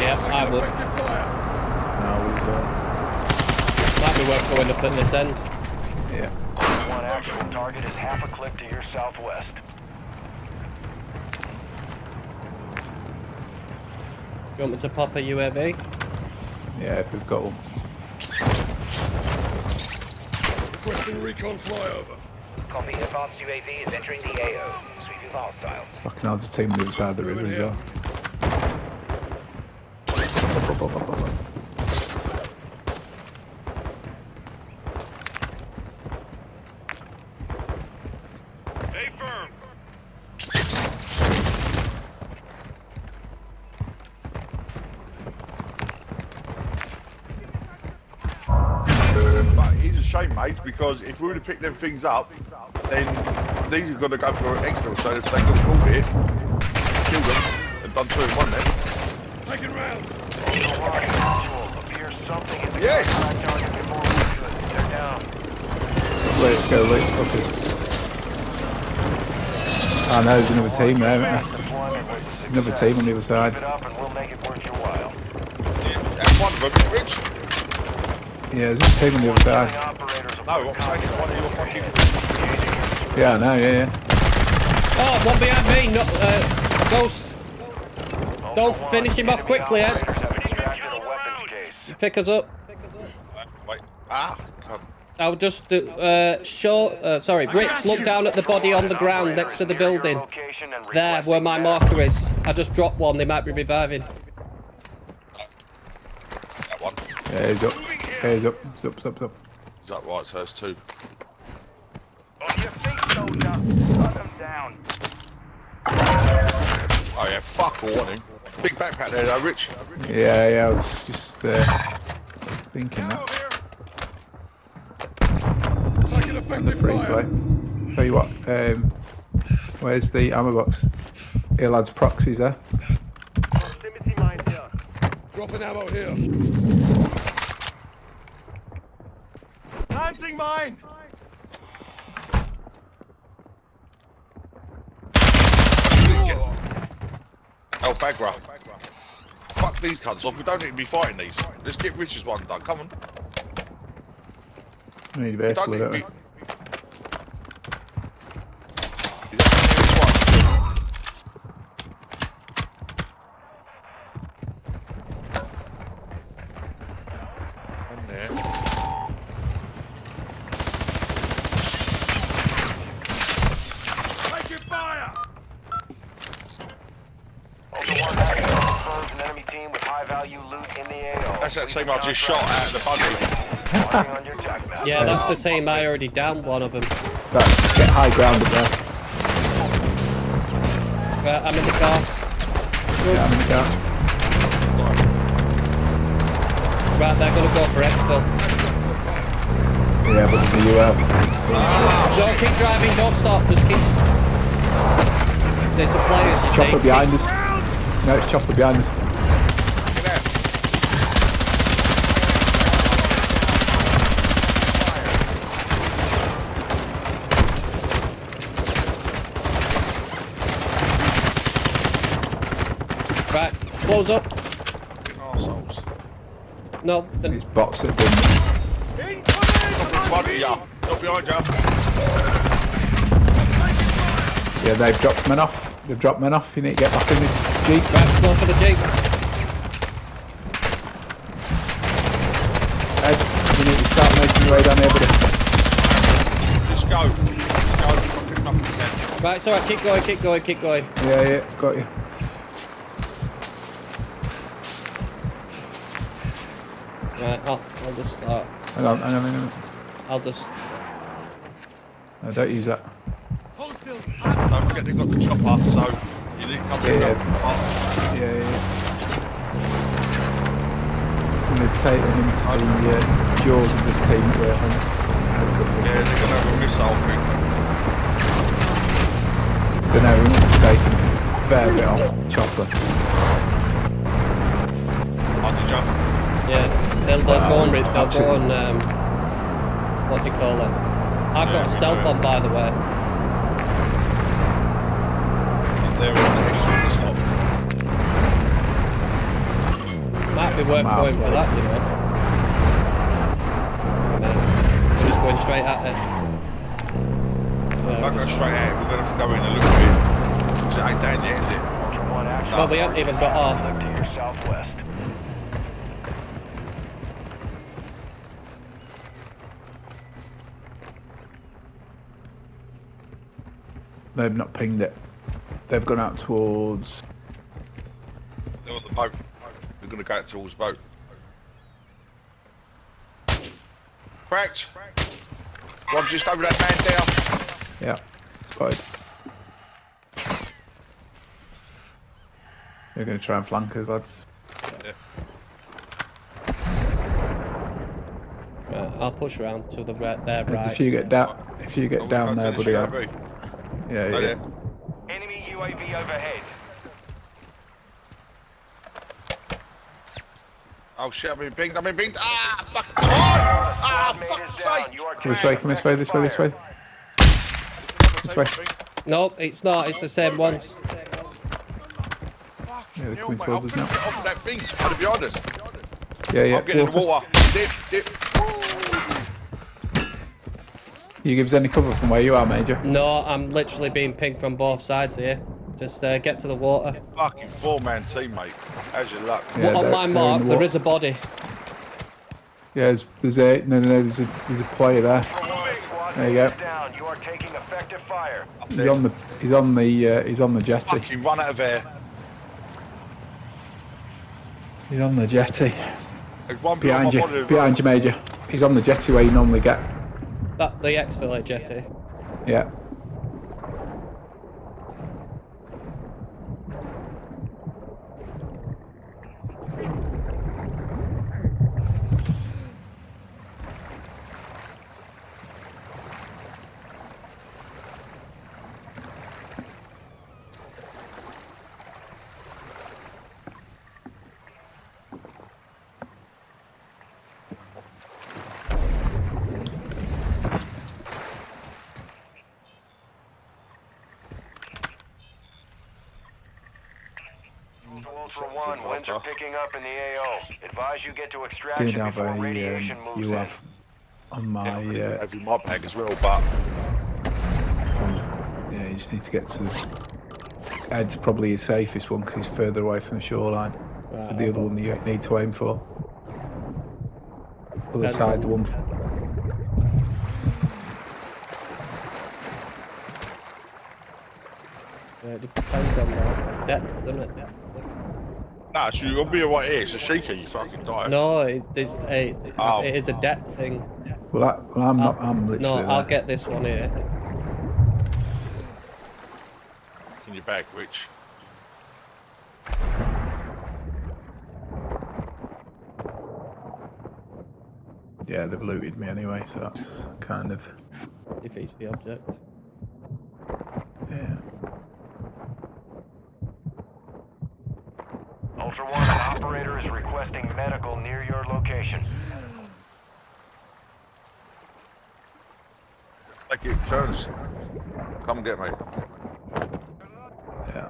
Yeah, I would. No, we've, uh, Might be worth going up at this end. yeah. One actual target is half a clip to your southwest. Do you want me to pop a UAV? Yeah, if we've got one. Requesting recon flyover. Copy. Advanced UAV is entering the AO. Sweeping for hostiles. Fucking hell, there's a team on the other side of the river as well. Up, firm. But it's a shame, mate, because if we would have picked them things up, then these are going to go for an extra. Or so if they could have called it, killed them, and done two in one then. Taking rounds. Ultra One, actual. Appears something in the Yes. contact target before we do it. They're down. Let's go, let's go. Oh no, there's another team there, isn't there? Deployment was a Another team on the other side. Keep it up and we'll make it worth your while. That's one of them, Rich. Yeah, there's a team on the other side. operators No, put I'm saying it's one of your fucking. fucking... Yeah, I know, yeah, yeah. Oh, one behind me. No, uh, ghost. Don't finish him off quickly, Eds. Pick us up. Wait. Ah. God. I'll just do, uh, show, uh, sorry, Rich, look down at the body on the ground next to the building. There, where my marker is. I just dropped one, they might be reviving. That one. Yeah, he's up. Yeah, he's up. He's up, he's up, he's up. Is that right? So there's two. On your feet, soldier. Cut them down. Oh yeah, fuck all on him. Big backpack there though, Rich. Yeah, yeah, I was just uh, thinking that. Taking On the effective free fire. play. Tell you what, um, where's the ammo box? Here, lads, proxies there. Proximity mine here. Dropping ammo here. Planting mine. El Bagra. These cunts off. We don't need to be fighting these. Let's get Rich's one done. Come on. We need a We don't need to be. Is that this one? On there. Taking fire. Ultra One actual confirms an enemy team with high-value loot in the AO. That's that Leave same the I just shot contract. out of the buggy. Marking on your attack map. Yeah, that's the team. I already downed one of them. Right, get high ground up there. Right, I'm in the car. Yeah, I'm in the car. Right, they're gonna go for exfil. Yeah, but the UL. Don't keep driving, don't stop, just keep... There's some players, you Chopper see. behind us. No, it's chopper behind us. Get out. Right, close up. Arseholes. No, the- These bots that didn't. In front of ya. Not behind ya. Yeah, they've dropped men off. They've dropped men off. You need to get back in this jeep. right, go for the jeep. Ed, you need to start making your way down here, buddy. Just go. Just go. Fucking nothing there. Right, sorry, alright, keep going, keep going, keep going. Yeah, yeah, got you. Right, I'll, I'll just start. Hang on, hang on, hang on. I'll just... No, don't use that. Don't forget they've got the chopper, so you need to come Yeah, in. yeah. Yeah, yeah, yeah. It's going to take them into the uh, jaws of this team. Yeah, Yeah, they're gonna have a missile thing. don't know, we must have taken a fair bit off chopper. Under jump. Yeah, they'll, they'll Wow, go on, they'll go on, um... What do you call them? I've got a stealth on, by the way. They're on the extra at the top. Might be worth Might going as for that, you know. And then we're just going straight at it. Yeah, Don't go just- straight out. We're gonna go in a little bit. 'Cause it ain't down yet, is it? Ultra One action. Well, we haven't even got our. Look to your southwest. They've not pinged it. They've gone out towards. They're on the boat. We're gonna go out towards the boat. Cracked. One just over that man down. Yeah, spotted. They're going to try and flank us, lads. Right, uh, I'll push round to the right there, right. If you get down, if you get down there, buddy. I'll- Yeah, yeah. there. Enemy UAV overhead. Oh shit, I've been pinged, I've been pinged. Ah, fuck. Oh, ah, Squad mate fuck's sake. Come this way, come this way, this way, this way. This way. Nope, it's not. It's the same ones. Fucking they're hell, coming mate, towards us now. get off of that thing. I'm gonna be honest. Yeah, yeah. I'm getting in the water. water. Dip, dip. You give us any cover from where you are, Major? No, I'm literally being pinged from both sides here. Just uh, get to the water. Fucking four-man team, mate. How's your luck? Yeah, on my mark, the there a body. Yeah, there's, there's a no, no, no. There's a there's a player there. There you go. down. You are taking effective fire. He's on the he's on the uh, he's on the jetty. Fucking run out of air. He's on the jetty. One Behind you, behind you, Major. He's on the jetty where you normally get. That the exfil jetty. Yeah. To Ultra One, winds are picking up in the AO. Advise you get to extraction Did have before a radiation um, moves you in. have on my uh, Have in my bag as well, but yeah. You just need to get to. Ed's probably his safest one because he's further away from the shoreline. Right, But the I'll other go- one you need to aim for. Other Ed's side, the one. Yeah, it depends on the depth, doesn't it? Nah, so you'll be alright here. It's a Sheikah, you fucking die. No, it is a Oh. it is a depth thing. Well, that, well I'm not. I'll- I'm literally. no, I'll there. get this one here. In your bag, Rich. Yeah, they've looted me anyway, so that's kind of. Defeats the object. Yeah. Ultra One, an operator is requesting medical near your location. Take it, turns. Come get me. Yeah.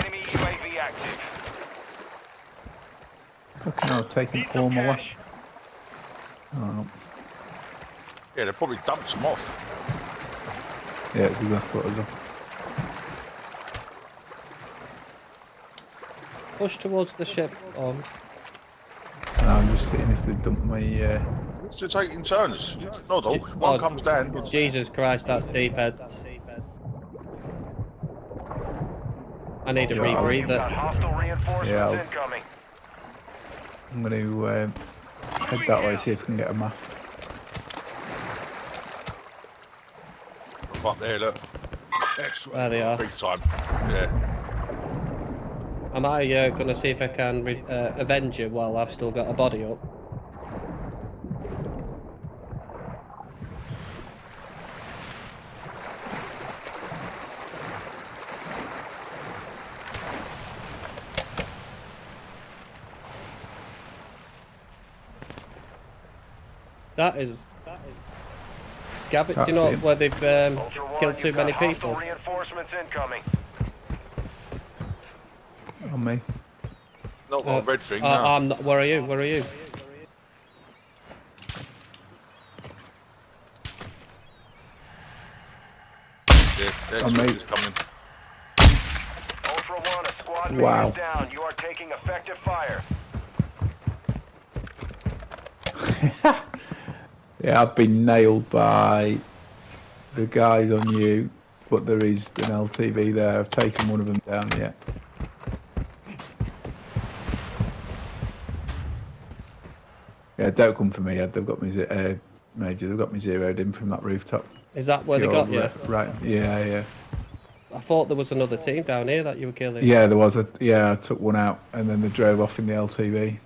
Enemy UAV active. Fucking hell, taking all my way. Oh, Yeah, they probably dumped some off. yeah, it's exactly what I was Push towards the ship. On. And I'm just seeing if they dump my. Uh, Still taking turns. No, dog. J- One oh, comes down. Jesus Christ, that's deep heads. I need a Yeah. You've rebreather. Yeah, I'll- incoming. I'm going to um head that way, see if we can get a map. Up there, look. Excellent. There they are. Big time. Yeah. Am I uh, gonna see if I can re- uh, avenge you while I've still got a body up? That is. Scav do you know where they've um, killed too many people? Reinforcements incoming. On me. Not got a red thing. Uh, no. I'm not. Where are you? Where are you? yeah, the I'm X-ray mate. is coming. Ultra One, a squad Wow. is down. You are taking effective fire. Yeah, I've been nailed by the guys on you, but there is an LTV there. I've taken one of them down yet. Yeah, don't come for me, Ed. They've got me, uh, Major. They've got me zeroed in from that rooftop. Is that where they got you? re- Right. Yeah, yeah. I thought there was another team down here that you were killing. Yeah, there was a. Yeah, I took one out, and then they drove off in the LTV.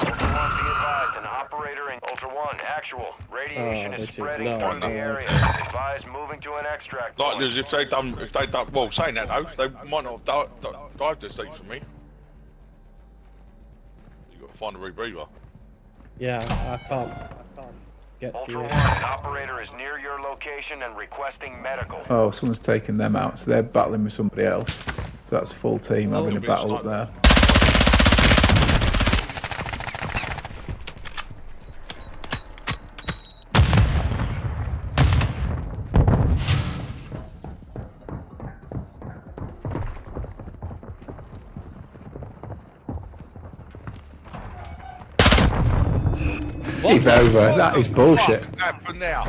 Ultra One, be advised, an operator in Ultra One, actual. Radiation Oh, is this is- spreading no, through the no. area. Advise moving to an extract Like, point. as if they done, if they done, well, saying that though, they might not have di- di- dived this deep for me. You got to find a rebreather. Yeah, I can't. I can't get to Ultra you. One, an operator is near your location and requesting medical. Oh, someone's taking them out, so they're battling with somebody else. So that's a full team Oh. having a It'll be a battle up sniper. there. What over. That is bullshit. Happened now?